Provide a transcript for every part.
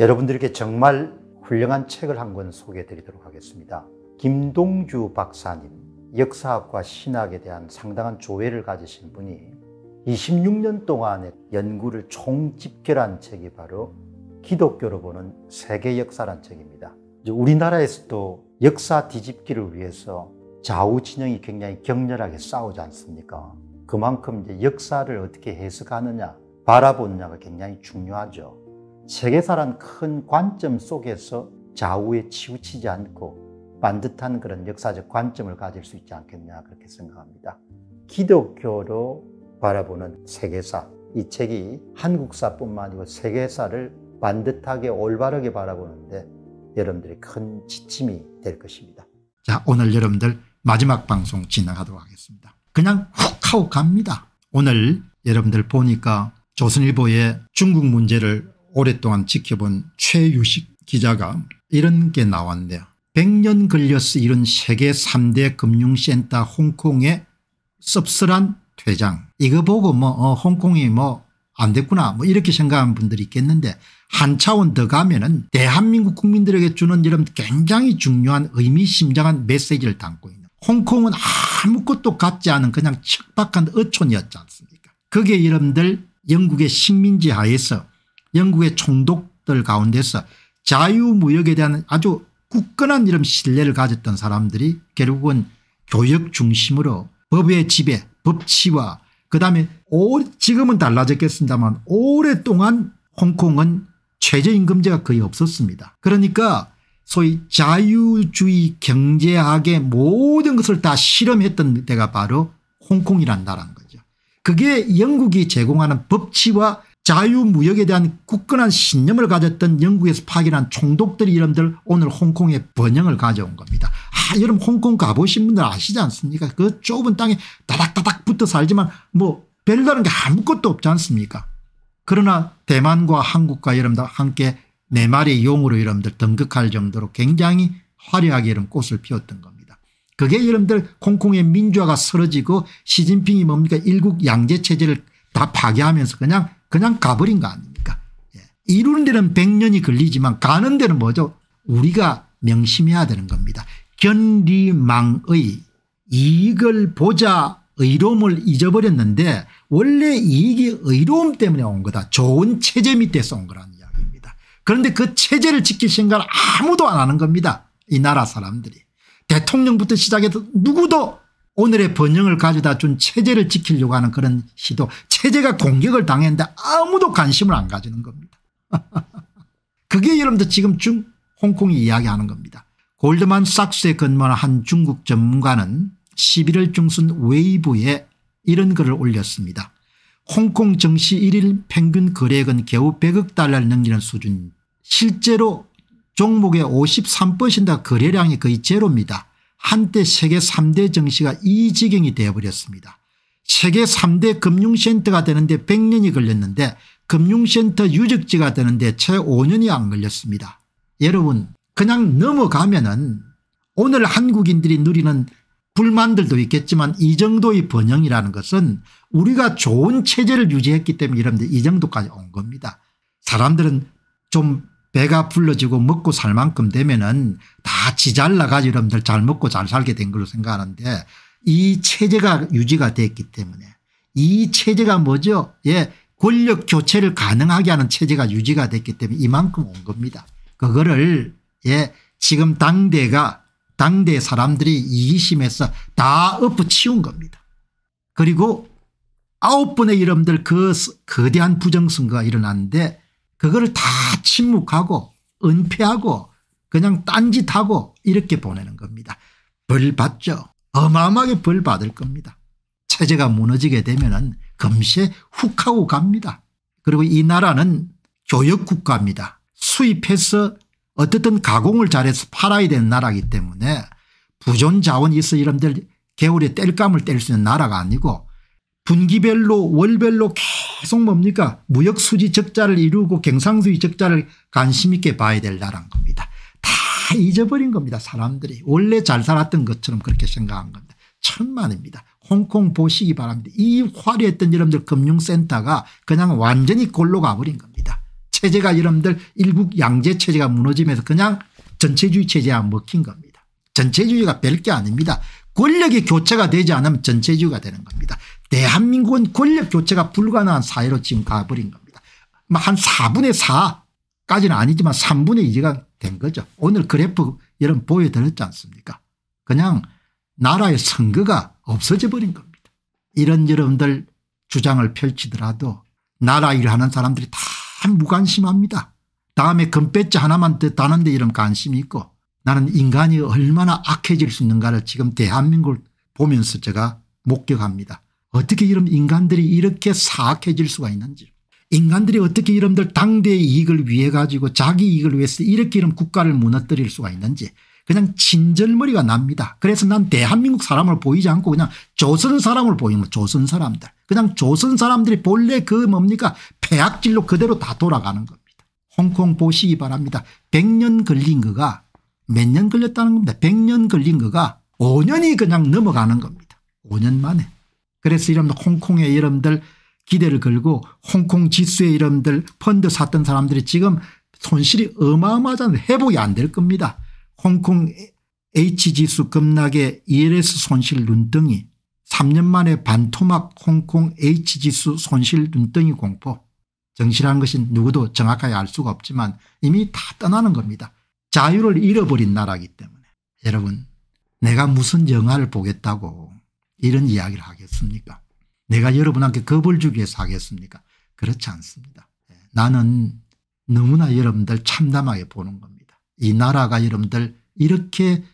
여러분들께 정말 훌륭한 책을 한 권 소개해 드리도록 하겠습니다. 김동주 박사님, 역사학과 신학에 대한 상당한 조예를 가지신 분이 26년 동안의 연구를 총집결한 책이 바로 기독교로 보는 세계 역사란 책입니다. 우리나라에서도 역사 뒤집기를 위해서 좌우 진영이 굉장히 격렬하게 싸우지 않습니까? 그만큼 이제 역사를 어떻게 해석하느냐, 바라보느냐가 굉장히 중요하죠. 세계사란 큰 관점 속에서 좌우에 치우치지 않고 반듯한 그런 역사적 관점을 가질 수 있지 않겠냐 그렇게 생각합니다. 기독교로 바라보는 세계사 이 책이 한국사뿐만 아니고 세계사를 반듯하게 올바르게 바라보는데 여러분들의 큰 지침이 될 것입니다. 자 오늘 여러분들 마지막 방송 진행하도록 하겠습니다. 그냥 훅 하고 갑니다. 오늘 여러분들 보니까 조선일보의 중국 문제를 오랫동안 지켜본 최유식 기자가 이런 게 나왔는데요. 100년 걸려서 이룬 세계 3대 금융센터 홍콩의 씁쓸한 퇴장. 이거 보고 뭐 어, 홍콩이 뭐 안 됐구나 뭐 이렇게 생각하는 분들이 있겠는데 한 차원 더 가면 은 대한민국 국민들에게 주는 이런 굉장히 중요한 의미심장한 메시지를 담고 있는 홍콩은 아무것도 갖지 않은 그냥 척박한 어촌이었지 않습니까 그게 여러분들 영국의 식민지 하에서 영국의 총독들 가운데서 자유무역에 대한 아주 굳건한 이런 신뢰를 가졌던 사람들이 결국은 교역 중심으로 법의 지배 법치와 그다음에 지금은 달라졌겠습니다만 오랫동안 홍콩은 최저임금제가 거의 없었습니다. 그러니까 소위 자유주의 경제학의 모든 것을 다 실험했던 데가 바로 홍콩이란 나라인 거죠. 그게 영국이 제공하는 법치와 자유무역에 대한 굳건한 신념을 가졌던 영국에서 파견한 총독들이 이름들 오늘 홍콩에 번영을 가져온 겁니다. 아 여러분 홍콩 가보신 분들 아시지 않습니까 그 좁은 땅에 다닥다닥 붙어 살지만 뭐 별다른 게 아무것도 없지 않습니까 그러나 대만과 한국과 여러분들 함께 네 마리 용으로 여러분들 등극할 정도로 굉장히 화려하게 이런 꽃을 피웠던 겁니다. 그게 여러분들 홍콩의 민주화가 쓰러지고 시진핑이 뭡니까 일국 양제 체제를 다 파괴하면서 그냥 그냥 가버린 거 아닙니까 예. 이루는 데는 100년이 걸리지만 가는 데는 뭐죠 우리가 명심해야 되는 겁니다. 견리망의 이익을 보자 의로움을 잊어버렸는데 원래 이익이 의로움 때문에 온 거다. 좋은 체제 밑에서 온 거라는 이야기입니다. 그런데 그 체제를 지킬 생각을 아무도 안 하는 겁니다. 이 나라 사람들이. 대통령부터 시작해서 누구도 오늘의 번영을 가져다 준 체제를 지키려고 하는 그런 시도 체제가 공격을 당했는데 아무도 관심을 안 가지는 겁니다. 그게 여러분들 지금 중 홍콩이 이야기하는 겁니다. 골드만 삭스에 근무하는 한 중국 전문가는 11월 중순 웨이브에 이런 글을 올렸습니다. 홍콩 정시 1일 평균 거래액은 겨우 100억 달러를 넘기는 수준 실제로 종목의 53%가 거래량이 거의 제로입니다. 한때 세계 3대 정시가 이 지경이 되어버렸습니다. 세계 3대 금융센터가 되는데 100년이 걸렸는데 금융센터 유적지가 되는데 채 5년이 안 걸렸습니다. 여러분 그냥 넘어가면 은 오늘 한국인들이 누리는 불만들도 있겠지만 이 정도의 번영이라는 것은 우리가 좋은 체제를 유지했기 때문에 여러분들 이 정도까지 온 겁니다. 사람들은 좀 배가 불러지고 먹고 살 만큼 되면은 다 지잘 나가지 여러분들 잘 먹고 잘 살게 된 걸로 생각하는데 이 체제가 유지가 됐기 때문에 이 체제가 뭐죠 예 권력 교체를 가능하게 하는 체제가 유지가 됐기 때문에 이만큼 온 겁니다. 그거를 예 지금 당대가 당대 사람들이 이기심에서 다 엎어치운 겁니다. 그리고 아홉 번의 여러분들 그 거대한 부정선거가 일어났는데 그거를 다 침묵하고 은폐하고 그냥 딴짓하고 이렇게 보내는 겁니다. 벌 받죠. 어마어마하게 벌 받을 겁니다. 체제가 무너지게 되면 금세 훅 하고 갑니다. 그리고 이 나라는 교역국가입니다. 수입해서 어떻든 가공을 잘해서 팔아야 되는 나라이기 때문에 부존 자원이 있어 이런들 겨울에 뗄감을 뗄 수 있는 나라가 아니고 분기별로 월별로 계속 뭡니까 무역 수지 적자를 이루고 경상수지 적자를 관심 있게 봐야 될 나라인 겁니다. 다 잊어버린 겁니다. 사람들이 원래 잘 살았던 것처럼 그렇게 생각한 겁니다. 천만입니다. 홍콩 보시기 바랍니다. 이 화려했던 여러분들 금융센터가 그냥 완전히 골로 가버린 겁니다. 체제가 여러분들 일국 양제 체제가 무너지면서 그냥 전체주의 체제가 먹힌 겁니다. 전체주의가 별게 아닙니다. 권력의 교체가 되지 않으면 전체주의가 되는 겁니다. 대한민국은 권력 교체가 불가능한 사회로 지금 가버린 겁니다. 뭐한 4분의 4까지는 아니지만 3분의 2가 된 거죠. 오늘 그래프 여러분 보여드렸지 않습니까 그냥 나라의 선거가 없어져 버린 겁니다. 이런 여러분들 주장을 펼치더라도 나라 일하는 사람들이 다 무관심합니다. 다음에 금배지 하나만 더 따는데 이런 관심이 있고 나는 인간이 얼마나 악해질 수 있는가를 지금 대한민국을 보면서 제가 목격합니다. 어떻게 이런 인간들이 이렇게 사악해질 수가 있는지 인간들이 어떻게 여러분들 당대의 이익을 위해 가지고 자기 이익을 위해서 이렇게 이런 국가를 무너뜨릴 수가 있는지 그냥 진절머리가 납니다. 그래서 난 대한민국 사람을 보이지 않고 그냥 조선 사람을 보이는 조선 사람들. 그냥 조선 사람들이 본래 그 뭡니까 폐악질로 그대로 다 돌아가는 겁니다. 홍콩 보시기 바랍니다. 100년 걸린 거가 몇 년 걸렸다는 겁니다. 100년 걸린 거가 5년이 그냥 넘어가는 겁니다. 5년 만에. 그래서 여러분들 홍콩에 여러분들 기대를 걸고 홍콩 지수에 여러분들 펀드 샀던 사람들이 지금 손실이 어마어마하잖아요. 회복이 안 될 겁니다. 홍콩 H지수 급락에 ELS 손실 눈덩이 3년 만에 반토막 홍콩 H지수 손실 눈덩이 공포 정실한 것이 누구도 정확하게 알 수가 없지만 이미 다 떠나는 겁니다. 자유를 잃어버린 나라이기 때문에 여러분 내가 무슨 영화를 보겠다고 이런 이야기를 하겠습니까 내가 여러분한테 겁을 주기 위해서 하겠습니까 그렇지 않습니다. 예, 나는 너무나 여러분들 참담하게 보는 겁니다. 이 나라가 여러분들 이렇게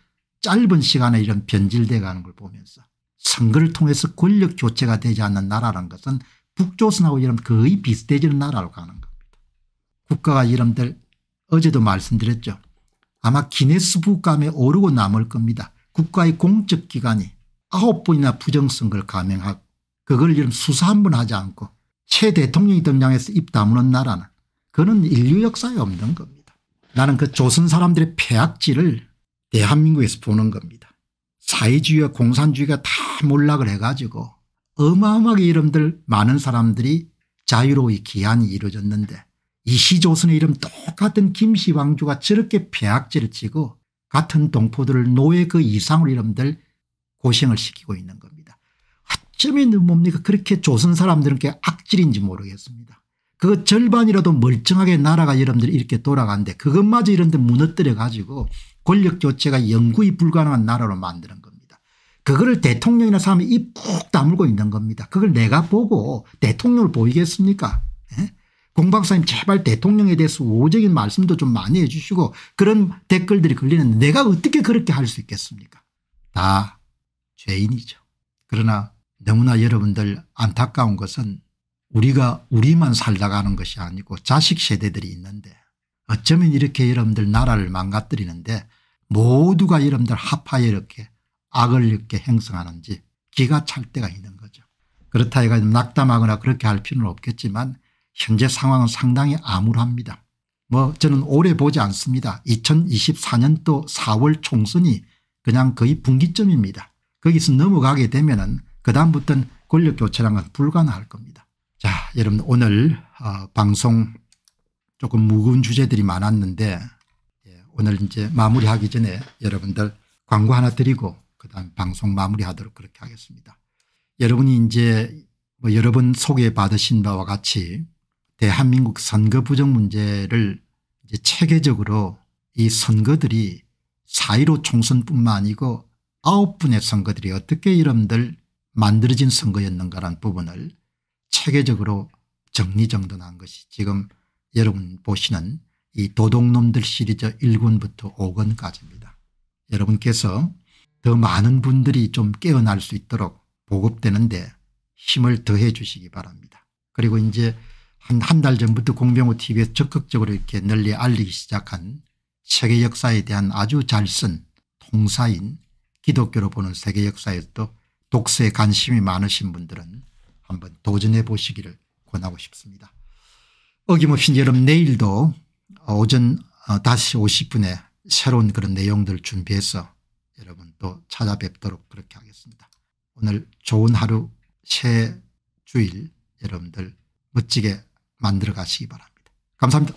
짧은 시간에 이런 변질돼 가는 걸 보면서 선거를 통해서 권력 교체가 되지 않는 나라라는 것은 북조선하고 여러분 거의 비슷해지는 나라로 가는 겁니다. 국가가 여러분들 어제도 말씀드렸죠. 아마 기네스북감에 오르고 남을 겁니다. 국가의 공적 기관이 아홉 번이나 부정선거를 감행하고 그걸 이런 수사 한 번 하지 않고 최 대통령이 등장해서 입 다무는 나라는 그는 인류 역사에 없는 겁니다. 나는 그 조선 사람들의 폐악질을 대한민국에서 보는 겁니다. 사회주의와 공산주의가 다 몰락을 해가지고 어마어마하게 여러분들 많은 사람들이 자유로이 기한이 이루어졌는데 이 시조선의 이름 똑같은 김씨 왕조가 저렇게 폐악질을 치고 같은 동포들을 노예 그 이상으로 이름들 고생을 시키고 있는 겁니다. 어쩌면 뭡니까 그렇게 조선 사람들은 게 악질인지 모르겠습니다. 그 절반이라도 멀쩡하게 나라가 여러분들이 이렇게 돌아가는데 그것마저 이런 데 무너뜨려 가지고 권력 교체가 영구히 불가능한 나라로 만드는 겁니다. 그거를 대통령이나 사람이 입 푹 다물고 있는 겁니다. 그걸 내가 보고 대통령을 보이겠습니까 예? 공박사님 제발 대통령에 대해서 우호적인 말씀도 좀 많이 해 주시고 그런 댓글들이 걸리는 내가 어떻게 그렇게 할 수 있겠습니까 다 죄인이죠. 그러나 너무나 여러분들 안타까운 것은 우리가 우리만 살다가는 것이 아니고 자식 세대들이 있는데 어쩌면 이렇게 여러분들 나라를 망가뜨리는데 모두가 여러분들 합하여 이렇게 악을 이렇게 행성하는지 기가 찰 때가 있는 거죠. 그렇다 해가 낙담하거나 그렇게 할 필요는 없겠지만 현재 상황은 상당히 암울합니다. 뭐 저는 오래 보지 않습니다. 2024년도 4월 총선이 그냥 거의 분기점입니다. 거기서 넘어가게 되면 그 다음부터는 권력교체란 건 불가능할 겁니다. 자 여러분 오늘 어, 방송 조금 무거운 주제들이 많았는데 예, 오늘 이제 마무리하기 전에 여러분들 광고 하나 드리고 그 다음 방송 마무리하도록 그렇게 하겠습니다. 여러분이 이제 뭐 여러 번 소개 받으신 바와 같이 대한민국 선거 부정 문제를 이제 체계적으로 이 선거들이 4.15 총선뿐만 아니고 아홉 분의 선거들이 어떻게 여러분들 만들어진 선거였는가라는 부분을 체계적으로 정리정돈한 것이 지금 여러분 보시는 이 도둑놈들 시리즈 1권부터 5권까지입니다. 여러분께서 더 많은 분들이 좀 깨어날 수 있도록 보급되는데 힘을 더해 주시기 바랍니다. 그리고 이제 한 한 달 전부터 공병호 tv에서 적극적으로 이렇게 널리 알리기 시작한 세계 역사에 대한 아주 잘 쓴 통사인 기독교로 보는 세계 역사에도 독서에 관심이 많으신 분들은 한번 도전해 보시기를 권하고 싶습니다. 어김없이 여러분 내일도 오전 5시 어, 50분에 새로운 그런 내용들 준비해서 여러분 또 찾아뵙도록 그렇게 하겠습니다. 오늘 좋은 하루 새 주일 여러분들 멋지게 만들어 가시기 바랍니다. 감사합니다.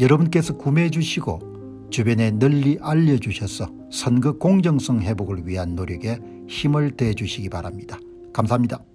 여러분께서 구매해 주시고 주변에 널리 알려주셔서 선거 공정성 회복을 위한 노력에 힘을 더해 주시기 바랍니다. 감사합니다.